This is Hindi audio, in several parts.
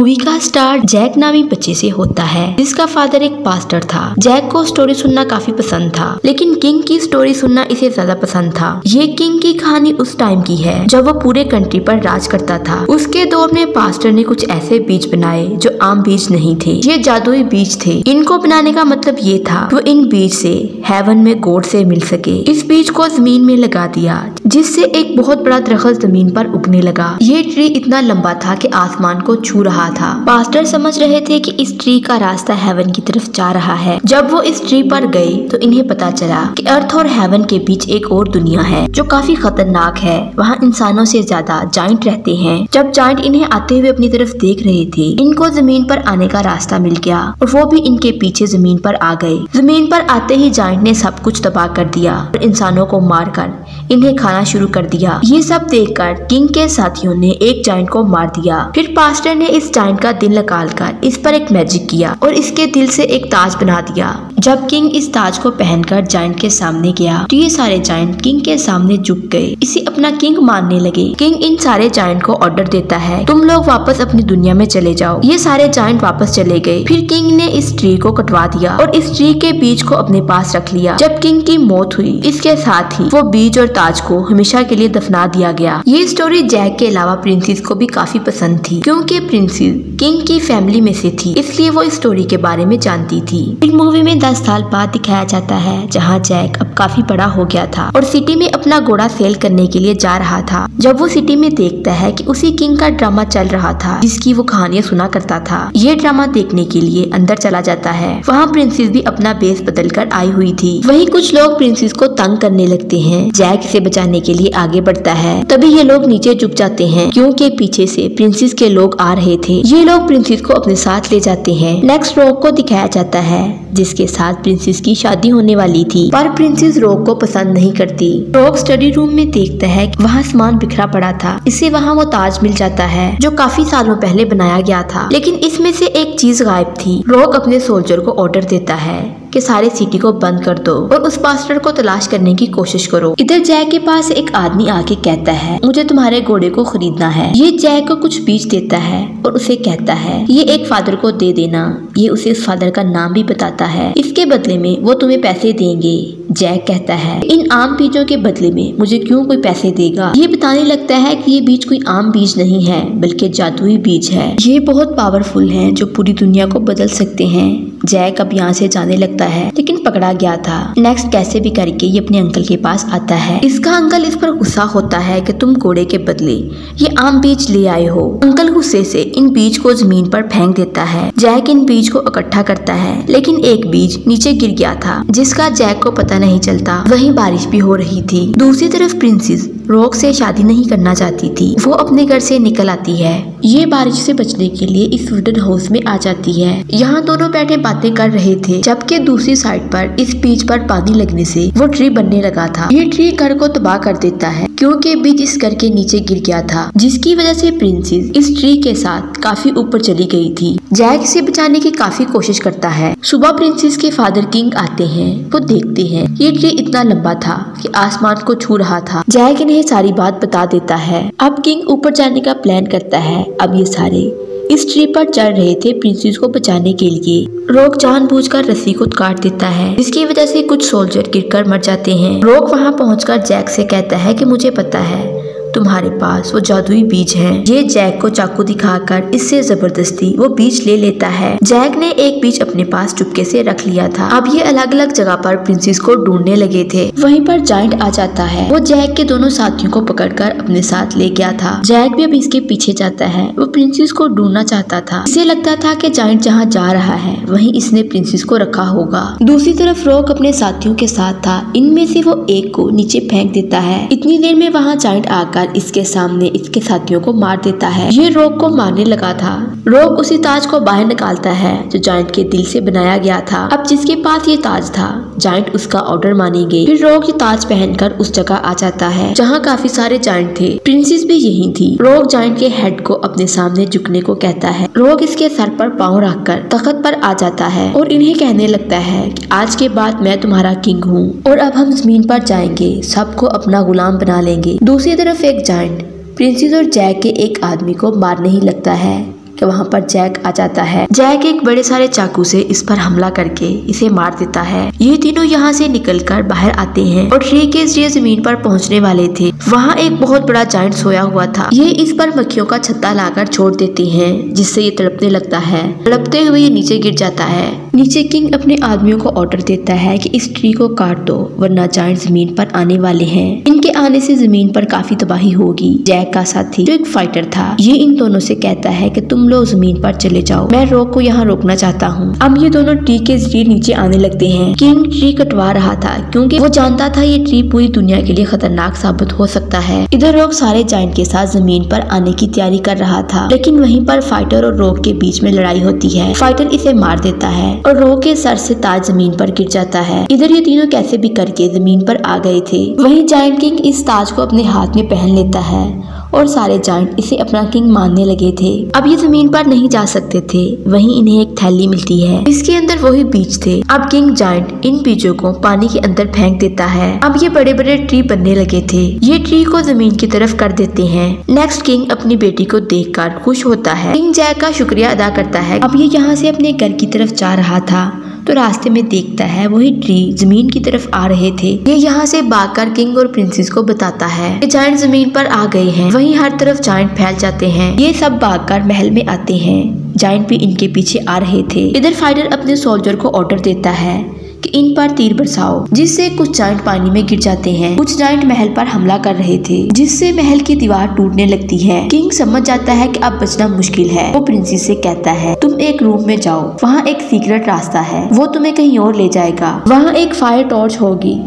मूवी का स्टार्ट जैक नामी बच्चे से होता है, जिसका फादर एक पास्टर था। जैक को स्टोरी सुनना काफ़ी पसंद था, लेकिन किंग की स्टोरी सुनना इसे ज़्यादा पसंद था। ये किंग की कहानी उस टाइम की है, जब वो पूरे कंट्री पर राज करता था। उसके दौर में पास्टर ने कुछ ऐसे बीज बनाए, जो आम बीज नहीं थे। ये जादुई बीज थे। इनको बनाने का मतलब ये था, वो इन बीज से हेवन में गोड से मिल सके। इस बीज को ज़मीन में लगा दिया जिससे एक बहुत बड़ा दरख्त ज़मीन पर उगने लगा। ये ट्री इतना लंबा था कि आसमान को छू रहा था। पास्टर समझ रहे थे कि इस ट्री का रास्ता हेवन की तरफ़ जा रहा है। जब वो इस ट्री पर गए तो इन्हें पता चला कि अर्थ और हेवन के बीच एक और दुनिया है, जो काफ़ी खतरनाक है। वहाँ इंसानों से ज़्यादा जाइंट रहते हैं। जब जाइंट इन्हें आते हुए अपनी तरफ़ देख रहे थे, इनको ज़मीन पर आने का रास्ता मिल गया और वो भी इनके पीछे ज़मीन पर आ गए। ज़मीन पर आते ही जाइंट ने सब कुछ तबाह कर दिया और इंसानों को मार कर इन्हें खाना शुरू कर दिया। ये सब देखकर किंग के साथियों ने एक जाइंट को मार दिया। फिर पास्टर ने इस जाइंट का दिल निकाल कर इस पर एक मैजिक किया और इसके दिल से एक ताज बना दिया। जब किंग इस ताज को पहनकर जाइंट के सामने गया तो ये सारे जाइंट किंग के सामने झुक गए। इसे अपना किंग मानने लगे। किंग इन सारे जाइंट को ऑर्डर देता है, तुम लोग वापस अपनी दुनिया में चले जाओ। ये सारे जाइंट वापस चले गए। फिर किंग ने इस ट्री को कटवा दिया और इस ट्री के बीज को अपने पास रख लिया। जब किंग की मौत हुई, इसके साथ ही वो बीज और ताज को हमेशा के लिए दफना दिया गया। ये स्टोरी जैक के अलावा प्रिंसेस को भी काफ़ी पसंद थी, क्योंकि प्रिंसेस किंग की फैमिली में से थी, इसलिए वो इस स्टोरी के बारे में जानती थी। फिर मूवी में दस साल बाद दिखाया जाता है, जहाँ जैक अब काफ़ी बड़ा हो गया था और सिटी में अपना घोड़ा सेल करने के लिए जा रहा था, जब वो सिटी में देखता है कि उसी किंग का ड्रामा चल रहा था, जिसकी वो कहानियाँ सुना करता था। ये ड्रामा देखने के लिए अंदर चला जाता है। वहाँ प्रिंसेस भी अपना बेस बदल कर आई हुई थी। वही कुछ लोग प्रिंसेस को तंग करने लगते हैं। जैक इसे बचाने के लिए आगे बढ़ता है। तभी ये लोग नीचे झुक जाते हैं, क्योंकि पीछे से प्रिंसेस के लोग आ रहे थे। ये लोग प्रिंसेस को अपने साथ ले जाते हैं। नेक्स्ट रोग को दिखाया जाता है, जिसके साथ प्रिंसेस की शादी होने वाली थी। पर प्रिंसेस रोग को पसंद नहीं करती। रोग स्टडी रूम में देखता है वहाँ सामान बिखरा पड़ा था। इसे वहाँ वो ताज मिल जाता है, जो काफ़ी सालों पहले बनाया गया था। लेकिन इसमें से एक चीज़ गायब थी। रोग अपने सोल्जर को ऑर्डर देता है। कि सारे सिटी को बंद कर दो और उस पास्टर को तलाश करने की कोशिश करो। इधर जैक के पास एक आदमी आके कहता है, मुझे तुम्हारे घोड़े को खरीदना है। ये जैक को कुछ बीज देता है और उसे कहता है, ये एक फादर को दे देना। ये उसे उस फादर का नाम भी बताता है। इसके बदले में वो तुम्हें पैसे देंगे। जैक कहता है, इन आम बीजों के बदले में मुझे क्यों कोई पैसे देगा? ये बताने लगता है कि ये बीज कोई आम बीज नहीं है, बल्कि जादुई बीज है। ये बहुत पावरफुल है जो पूरी दुनिया को बदल सकते हैं। जैक अब यहाँ से जाने लगता है, लेकिन पकड़ा गया था। नेक्स्ट कैसे भी करके ये अपने अंकल के पास आता है। इसका अंकल इस पर गुस्सा होता है कि तुम घोड़े के बदले ये आम बीज ले आए हो। अंकल गुस्से से इन बीज को ज़मीन पर फेंक देता है। जैक इन बीज को इकट्ठा करता है, लेकिन एक बीज नीचे गिर गया था, जिसका जैक को पता नहीं चलता। वही बारिश भी हो रही थी। दूसरी तरफ़ प्रिंसेस रोक से शादी नहीं करना चाहती थी। वो अपने घर से निकल आती है। ये बारिश से बचने के लिए इस वुडन हाउस में आ जाती है। यहाँ दोनों बैठे बातें कर रहे थे, जबकि दूसरी साइड पर, इस बीच पर पानी लगने से, वो ट्री बनने लगा था। ये ट्री घर को तबाह कर देता है, क्योंकि बीज इस घर के नीचे गिर गया था, जिसकी वजह से प्रिंसेस इस ट्री के साथ काफ़ी ऊपर चली गई थी। जैक इसे बचाने की काफ़ी कोशिश करता है। सुबह प्रिंसेस के फादर किंग आते हैं, वो देखते हैं, ये ट्री इतना लंबा था कि आसमान को छू रहा था। जैक इन्हें सारी बात बता देता है। अब किंग ऊपर जाने का प्लान करता है। अब ये सारे इस ट्री पर चढ़ रहे थे प्रिंसेस को बचाने के लिए। रोक जानबूझकर रस्सी को काट देता है। जिसकी वजह से कुछ सोल्जर गिरकर मर जाते हैं। रोक वहाँ पहुंचकर जैक से कहता है कि मुझे पता है। तुम्हारे पास वो जादुई बीज है। ये जैक को चाकू दिखाकर इससे ज़बरदस्ती वो बीज ले लेता है। जैक ने एक बीज अपने पास चुपके से रख लिया था। अब ये अलग अलग जगह पर प्रिंसेस को ढूँढने लगे थे। वहीं पर जाइंट आ जाता है। वो जैक के दोनों साथियों को पकड़कर अपने साथ ले गया था। जैक भी अब इसके पीछे जाता है। वो प्रिंसेस को ढूंढना चाहता था। इसे लगता था की जाइंट जहाँ जा रहा है, वही इसने प्रिंसेस को रखा होगा। दूसरी तरफ़ रोक अपने साथियों के साथ था। इनमें से वो एक को नीचे फेंक देता है। इतनी देर में वहाँ जाइंट आकर इसके सामने इसके साथियों को मार देता है। ये रोग को मारने लगा था। रोग उसी ताज को बाहर निकालता है, जो जाइंट के दिल से बनाया गया था। अब जिसके पास ये ताज था जाइंट उसका ऑर्डर मानेंगे। फिर रोग ये ताज पहनकर उस जगह आ जाता है, जहाँ काफ़ी सारे जाइंट थे। प्रिंसेस भी यही थी। रोग जाइंट के हेड को अपने सामने झुकने को कहता है। रोग इसके सर पर पाँव रखकर तख्त पर आ जाता है और इन्हें कहने लगता है कि आज के बाद मैं तुम्हारा किंग हूँ और अब हम ज़मीन पर जाएँगे, सबको अपना गुलाम बना लेंगे। दूसरी तरफ़ एक जाइंट प्रिंसेस और जैक के एक आदमी को मारने ही लगता है कि वहाँ पर जैक आ जाता है। जैक एक बड़े सारे चाकू से इस पर हमला करके इसे मार देता है। ये तीनों यहाँ से निकलकर बाहर आते हैं और ट्री के ज़रिए ज़मीन पर पहुँचने वाले थे। वहाँ एक बहुत बड़ा जाइंट सोया हुआ था। ये इस पर मक्खियों का छत्ता लाकर छोड़ देती है, जिससे ये तड़पने लगता है। तड़पते हुए ये नीचे गिर जाता है। नीचे किंग अपने आदमियों को ऑर्डर देता है कि इस ट्री को काट दो, वरना जाइंट ज़मीन पर आने वाले हैं। इनके आने से ज़मीन पर काफ़ी तबाही होगी। जैक का साथी जो एक फाइटर था। ये इन दोनों से कहता है कि तुम लोग ज़मीन पर चले जाओ। मैं रोक को यहाँ रोकना चाहता हूँ। अब ये दोनों ट्री के ज़रिए नीचे आने लगते हैं। किंग ट्री कटवा रहा था, क्योंकि वो जानता था ये ट्री पूरी दुनिया के लिए खतरनाक साबित हो सकता है। इधर रोक सारे जाइंट के साथ ज़मीन पर आने की तैयारी कर रहा था, लेकिन वहीं पर फाइटर और रोक के बीच में लड़ाई होती है। फाइटर इसे मार देता है। और रो के सर से ताज ज़मीन पर गिर जाता है। इधर ये तीनों कैसे भी करके ज़मीन पर आ गए थे। वहीं जाइंट किंग इस ताज को अपने हाथ में पहन लेता है। और सारे जाइंट इसे अपना किंग मानने लगे थे। अब ये ज़मीन पर नहीं जा सकते थे। वहीं इन्हें एक थैली मिलती है। इसके अंदर वही बीज थे। अब किंग जाइंट इन बीजों को पानी के अंदर फेंक देता है। अब ये बड़े बड़े ट्री बनने लगे थे। ये ट्री को ज़मीन की तरफ़ कर देते हैं। नेक्स्ट किंग अपनी बेटी को देखकर खुश होता है। किंग जैक का शुक्रिया अदा करता है। अब ये यहाँ से अपने घर की तरफ़ जा रहा था। तो रास्ते में देखता है, वही ट्री ज़मीन की तरफ़ आ रहे थे। ये यहाँ से भागकर किंग और प्रिंसेस को बताता है। ये जाइंट ज़मीन पर आ गए हैं। वहीं हर तरफ़ जाइंट फैल जाते हैं। ये सब भागकर महल में आते हैं। जाइंट भी इनके पीछे आ रहे थे। इधर फाइटर अपने सोल्जर को ऑर्डर देता है। कि इन पर तीर बरसाओ, जिससे कुछ जाइंट पानी में गिर जाते हैं। कुछ जाइंट महल पर हमला कर रहे थे, जिससे महल की दीवार टूटने लगती है। किंग समझ जाता है कि अब बचना मुश्किल है। वो प्रिंसेस से कहता है, तुम एक रूम में जाओ। वहाँ एक सीक्रेट रास्ता है। वो तुम्हें कहीं और ले जाएगा। वहाँ एक फायर टॉर्च होगी।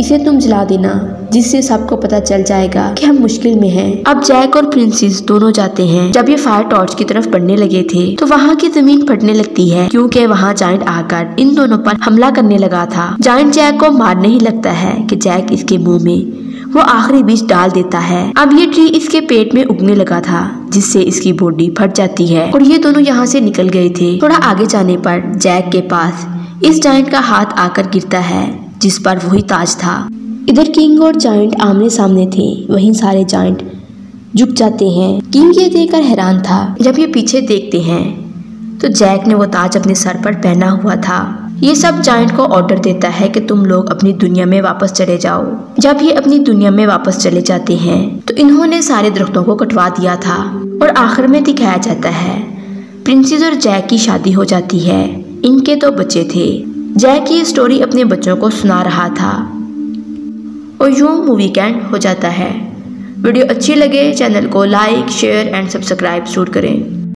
इसे तुम जला देना, जिससे सबको पता चल जाएगा कि हम मुश्किल में हैं। अब जैक और प्रिंसेस दोनों जाते हैं। जब ये फायर टॉर्च की तरफ़ बढ़ने लगे थे तो वहाँ की ज़मीन फटने लगती है, क्योंकि वहाँ जाइंट आकर इन दोनों पर हमला करने लगा था। जाइंट जैक को मारने ही लगता है कि जैक इसके मुँह में वो आखिरी बीज डाल देता है। अब ये ट्री इसके पेट में उगने लगा था, जिससे इसकी बॉडी फट जाती है। और ये दोनों यहाँ से निकल गए थे। थोड़ा आगे जाने पर जैक के पास इस जाइंट का हाथ आकर गिरता है। जिस पर वही ताज था। इधर किंग और जाइंट आमने सामने थे। वहीं सारे जाइंट झुक जाते हैं। किंग ये देखकर हैरान था। जब ये पीछे देखते हैं तो जैक ने वो ताज अपने सर पर पहना हुआ था। ये सब जाइंट को ऑर्डर देता है कि तुम लोग अपनी दुनिया में वापस चले जाओ। जब ये अपनी दुनिया में वापस चले जाते हैं तो इन्होंने सारे दरख्तों को कटवा दिया था और आखिर में दिखाया जाता है, प्रिंसेस और जैक की शादी हो जाती है। इनके दो बच्चे थे। जैक ये स्टोरी अपने बच्चों को सुना रहा था। और यूँ मूवी कैंड हो जाता है। वीडियो अच्छी लगे चैनल को लाइक शेयर एंड सब्सक्राइब ज़रूर करें।